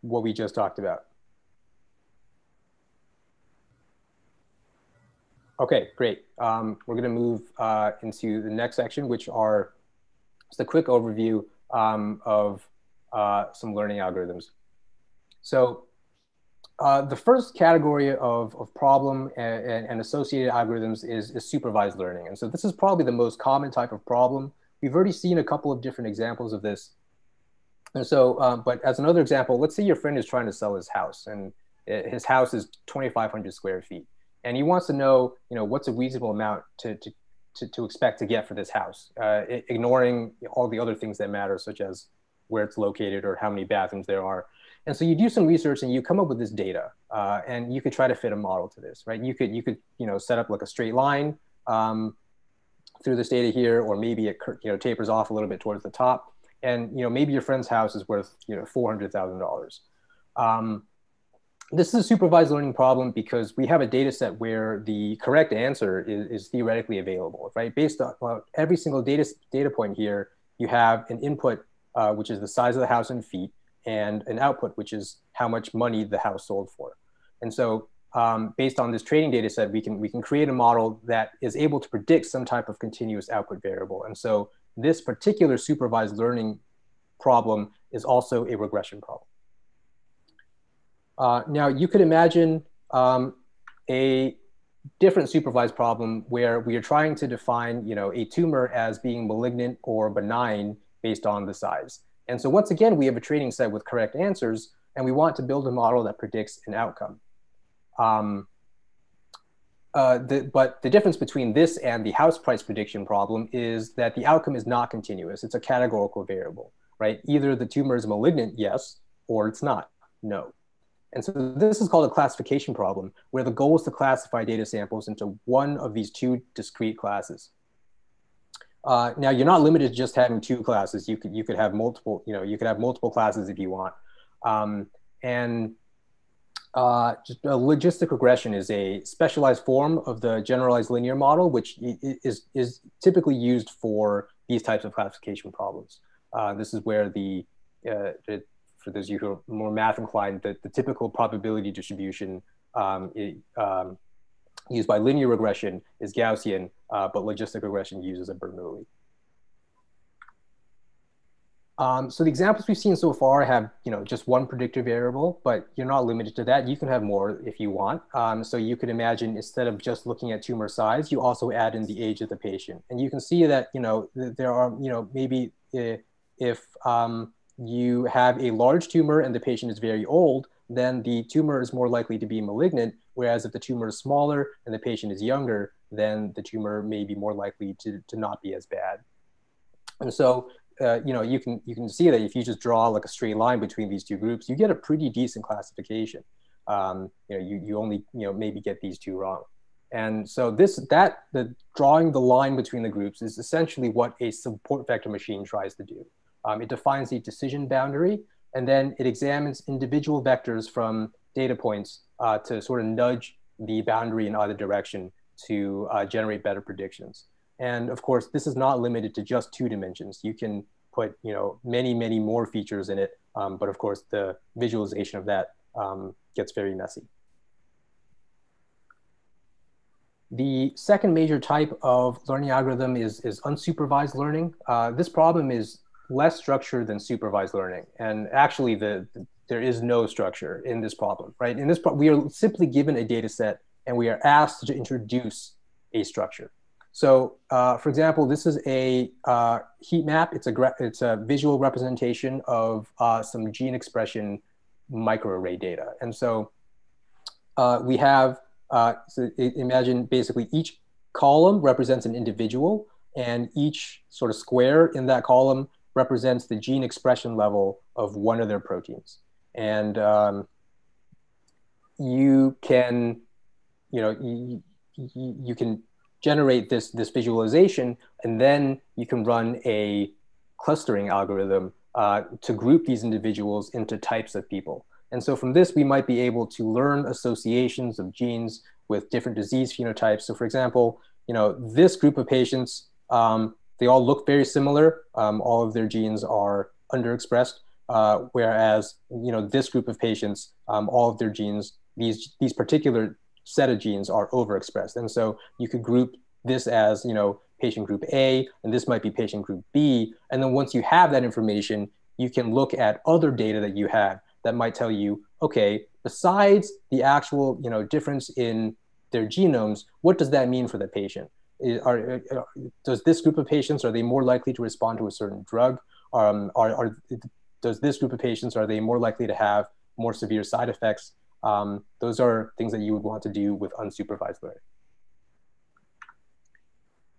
what we just talked about? Okay, great. Um, we're going to move uh, into the next section, which are just a quick overview um, of uh, some learning algorithms. So uh, the first category of, of problem and, and, associated algorithms is, is, supervised learning. And so this is probably the most common type of problem. We've already seen a couple of different examples of this. And so, um, but as another example, let's say your friend is trying to sell his house and his house is 2,500 square feet and he wants to know, you know, what's a reasonable amount to, to, to, to expect to get for this house, uh, ignoring all the other things that matter, such as where it's located or how many bathrooms there are. And so you do some research and you come up with this data, uh, and you could try to fit a model to this, right? You could you could you know set up like a straight line um, through this data here, or maybe it you know tapers off a little bit towards the top, and you know maybe your friend's house is worth you know four hundred thousand um, dollars this is a supervised learning problem because we have a data set where the correct answer is, is theoretically available, right? Based on well, every single data, data point here, you have an input, uh, which is the size of the house in feet, and an output, which is how much money the house sold for. And so um, based on this training data set, we can, we can create a model that is able to predict some type of continuous output variable. And so this particular supervised learning problem is also a regression problem. Uh, now you could imagine um, a different supervised problem where we are trying to define, you know, a tumor as being malignant or benign based on the size. And so once again, we have a training set with correct answers, and we want to build a model that predicts an outcome. Um, uh, the, but the difference between this and the house price prediction problem is that the outcome is not continuous. It's a categorical variable, right? Either the tumor is malignant, yes, or it's not, no. And so this is called a classification problem, where the goal is to classify data samples into one of these two discrete classes. Uh, now you're not limited to just having two classes. You could you could have multiple. You know, you could have multiple classes if you want. Um, and uh, logistic regression is a specialized form of the generalized linear model, which is is typically used for these types of classification problems. Uh, this is where the, uh, the for those of you who are more math inclined, that the typical probability distribution um, it, um, used by linear regression is Gaussian, uh, but logistic regression uses a Bernoulli. Um, so the examples we've seen so far have, you know, just one predictor variable, but you're not limited to that. You can have more if you want. Um, so you could imagine instead of just looking at tumor size, you also add in the age of the patient. And you can see that, you know, there are, you know, maybe if, if um, you have a large tumor and the patient is very old, then the tumor is more likely to be malignant. Whereas if the tumor is smaller and the patient is younger, then the tumor may be more likely to, to not be as bad. And so, uh, you know, you can, you can see that if you just draw like a straight line between these two groups, you get a pretty decent classification. Um, you know, you, you only, you know, maybe get these two wrong. And so this, that, the drawing the line between the groups is essentially what a support vector machine tries to do. Um, it defines the decision boundary, and then it examines individual vectors from data points uh, to sort of nudge the boundary in either direction to uh, generate better predictions. And of course, this is not limited to just two dimensions. You can put you know many, many more features in it, um, but of course, the visualization of that um, gets very messy. The second major type of learning algorithm is, is unsupervised learning. Uh, this problem is less structure than supervised learning. And actually, the, the there is no structure in this problem, right? In this problem, we are simply given a data set and we are asked to introduce a structure. So, uh, for example, this is a uh, heat map. It's a it's a visual representation of uh, some gene expression microarray data. And so uh, we have uh, so imagine basically each column represents an individual, and each sort of square in that column represents the gene expression level of one of their proteins. And um, you can, you know, you, you, can generate this this visualization, and then you can run a clustering algorithm uh, to group these individuals into types of people. And so from this, we might be able to learn associations of genes with different disease phenotypes. So for example, you know, this group of patients, um, they all look very similar. Um, all of their genes are underexpressed, uh, whereas, you know, this group of patients, um, all of their genes, these, these particular set of genes are overexpressed. And so you could group this as, you know, patient group A, and this might be patient group B. And then once you have that information, you can look at other data that you have that might tell you, okay, besides the actual, you know, difference in their genomes, what does that mean for the patient? Are, are, does this group of patients, are they more likely to respond to a certain drug? Um, are, are, does this group of patients, are they more likely to have more severe side effects? Um, those are things that you would want to do with unsupervised learning.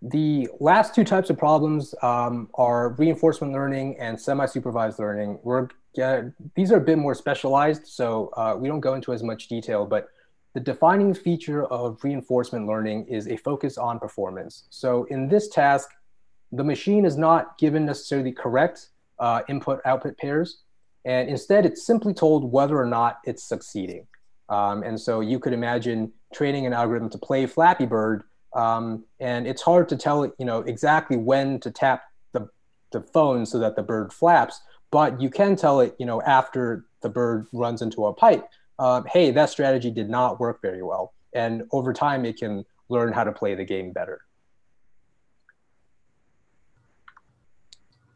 The last two types of problems um, are reinforcement learning and semi-supervised learning. We're, these are a bit more specialized, so uh, we don't go into as much detail, but the defining feature of reinforcement learning is a focus on performance. So in this task, the machine is not given necessarily correct uh, input-output pairs, and instead it's simply told whether or not it's succeeding. Um, and so you could imagine training an algorithm to play Flappy Bird um, and it's hard to tell, you know, exactly when to tap the, the phone so that the bird flaps, but you can tell it, you know, after the bird runs into a pipe, um, hey, that strategy did not work very well. And over time, it can learn how to play the game better.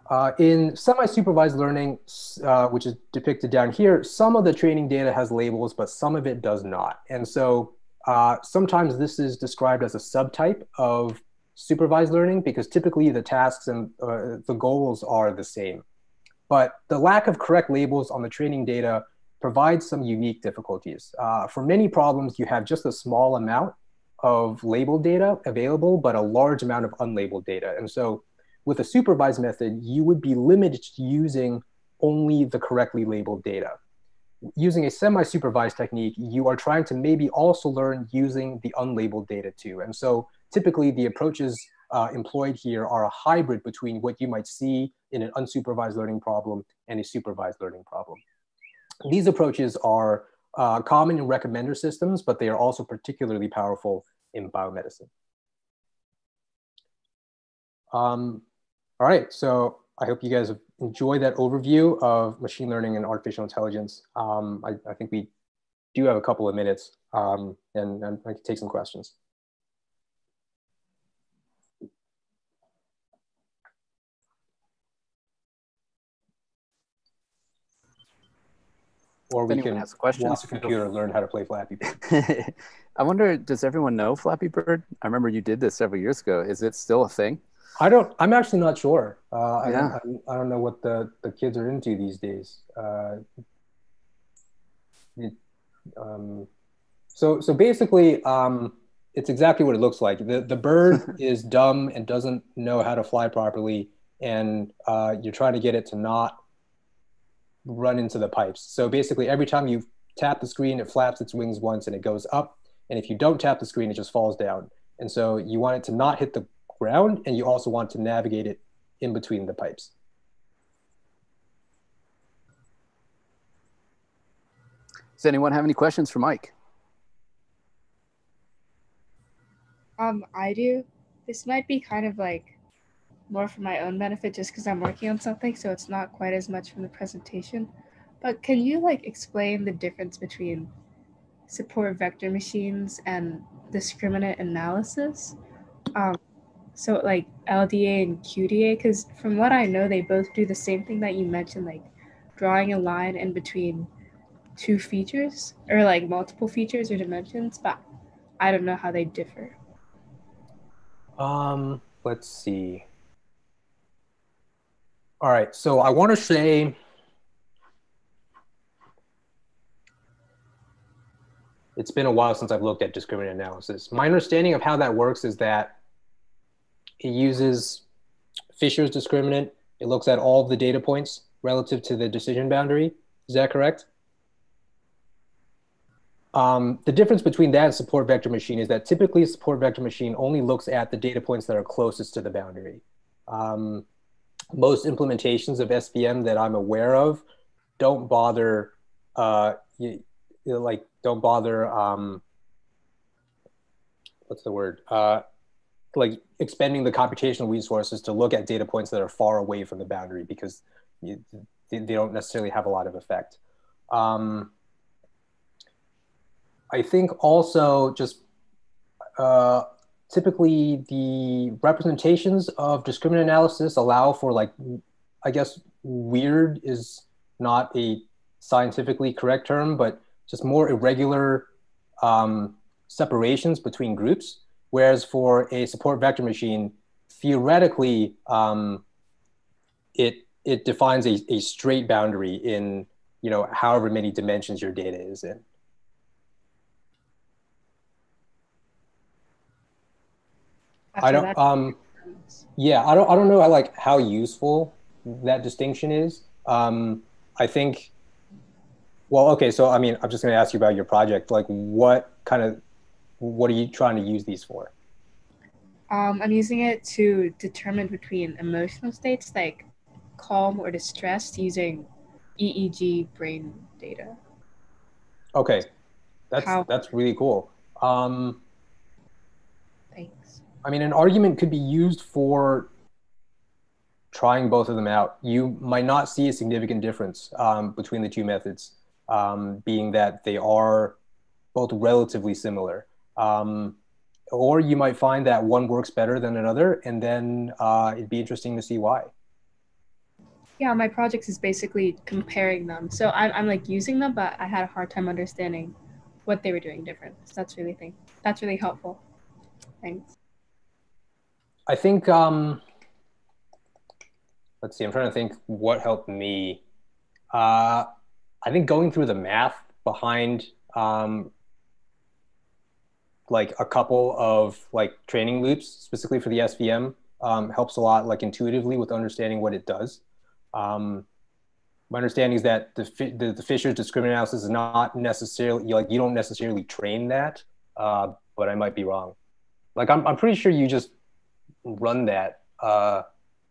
Uh, in semi-supervised learning, uh, which is depicted down here, some of the training data has labels, but some of it does not. And so uh, sometimes this is described as a subtype of supervised learning because typically the tasks and uh, the goals are the same. But the lack of correct labels on the training data provides some unique difficulties. Uh, for many problems, you have just a small amount of labeled data available, but a large amount of unlabeled data. And so with a supervised method, you would be limited to using only the correctly labeled data using a semi-supervised technique, you are trying to maybe also learn using the unlabeled data too. And so typically the approaches uh, employed here are a hybrid between what you might see in an unsupervised learning problem and a supervised learning problem. These approaches are uh, common in recommender systems, but they are also particularly powerful in biomedicine. Um, all right, so I hope you guys enjoy that overview of machine learning and artificial intelligence. Um, I, I, think we do have a couple of minutes um, and, and I can take some questions. Or we can has questions, watch the computer learn how to play Flappy Bird. I wonder, does everyone know Flappy Bird? I remember you did this several years ago. Is it still a thing? I don't. I'm actually not sure. Uh, yeah. I, don't, I don't know what the, the kids are into these days. Uh, it, um, so so basically, um, it's exactly what it looks like. the The bird is dumb and doesn't know how to fly properly, and uh, you're trying to get it to not run into the pipes. So basically, every time you tap the screen, it flaps its wings once and it goes up. And if you don't tap the screen, it just falls down. And so you want it to not hit the ground, and you also want to navigate it in between the pipes. Does anyone have any questions for Mike? Um, I do. This might be kind of like more for my own benefit just because I'm working on something, so it's not quite as much from the presentation. But can you like explain the difference between support vector machines and discriminant analysis? Um, so like LDA and QDA, because from what I know, they both do the same thing that you mentioned, like drawing a line in between two features or like multiple features or dimensions, but I don't know how they differ. Um, let's see. All right, so I want to say it's been a while since I've looked at discriminant analysis. My understanding of how that works is that it uses Fisher's discriminant. It looks at all of the data points relative to the decision boundary. Is that correct? um, the difference between that and support vector machine is that typically support vector machine only looks at the data points that are closest to the boundary. Um, most implementations of SVM that I'm aware of don't bother, uh, you, you know, like don't bother, um, what's the word? Uh, like expending the computational resources to look at data points that are far away from the boundary because you, they, they, don't necessarily have a lot of effect. Um, I think also just uh, typically the representations of discriminant analysis allow for like, I guess weird is not a scientifically correct term, but just more irregular um, separations between groups. Whereas for a support vector machine, theoretically, um, it it defines a, a straight boundary in you know however many dimensions your data is in. I don't. Um, yeah, I don't. I don't know. like how useful that distinction is. Um, I think. Well, okay. So, I mean, I'm just going to ask you about your project. Like, what kind of, what are you trying to use these for? Um, I'm using it to determine between emotional states like calm or distressed using EEG brain data. Okay, that's how, that's really cool. Um, I mean, an argument could be used for trying both of them out. You might not see a significant difference um, between the two methods, um, being that they are both relatively similar. Um, or you might find that one works better than another, and then uh, it'd be interesting to see why. Yeah, my project is basically comparing them. So I'm, I'm like using them, but I had a hard time understanding what they were doing different. So that's really thing. That's really helpful. Thanks. I think, um, let's see, I'm trying to think what helped me. Uh, I think going through the math behind um, like a couple of like training loops specifically for the SVM um, helps a lot like intuitively with understanding what it does. Um, my understanding is that the, the, the Fisher's discriminant analysis is not necessarily like you don't necessarily train that, uh, but I might be wrong. Like I'm, I'm pretty sure you just run that, uh,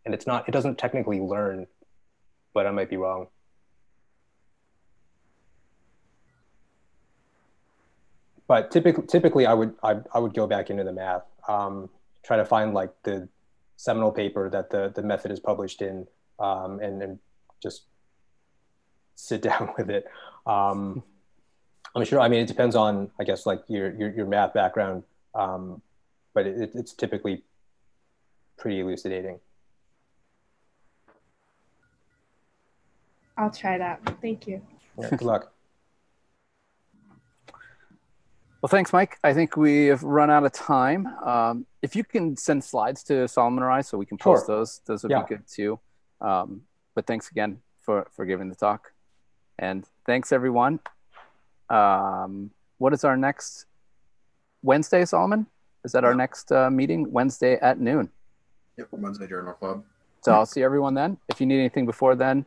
and it's not. It doesn't technically learn, but I might be wrong. But typically, typically, I would I, I would go back into the math, um, try to find like the seminal paper that the the method is published in, um, and and just sit down with it. Um, I'm sure. I mean, it depends on, I guess, like your your, your math background, um, but it, it's typically pretty elucidating. I'll try that. Thank you. Yeah, good luck. Well, thanks, Mike. I think we have run out of time. Um, if you can send slides to Solomon or I so we can post sure. those, those would yeah. be good too. Um, but thanks again for, for giving the talk. And thanks, everyone. Um, what is our next Wednesday, Solomon? Is that our next uh, meeting? Wednesday at noon. Yep, Wednesday Journal Club. So I'll see everyone then. If you need anything before then,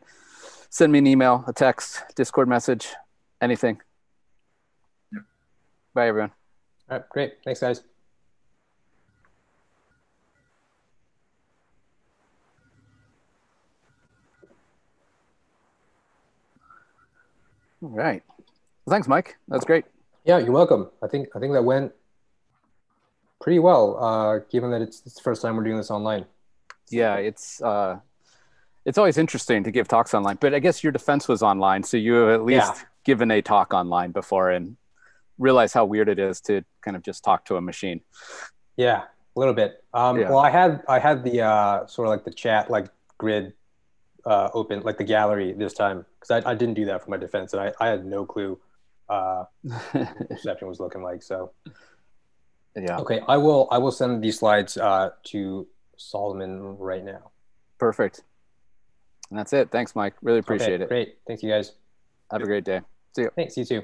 send me an email, a text, Discord message, anything. Yep. Bye, everyone. All right, great. Thanks, guys. All right. Well, thanks, Mike. That's great. Yeah, you're welcome. I think I think that went pretty well, uh, given that it's, it's the first time we're doing this online. Yeah, it's uh, it's always interesting to give talks online, but I guess your defense was online, so you have at least yeah. given a talk online before and realize how weird it is to kind of just talk to a machine. Yeah, a little bit. Um, yeah. Well, I had I had the uh, sort of like the chat like grid uh, open, like the gallery this time because I, I didn't do that for my defense, and I, I had no clue uh, reception was looking like. So yeah. Okay, I will. I will send these slides uh, to Solomon right now. Perfect. And that's it. Thanks, Mike. Really appreciate okay, it. Great. Thanks, you guys. Have a great day. See you. Thanks. You too.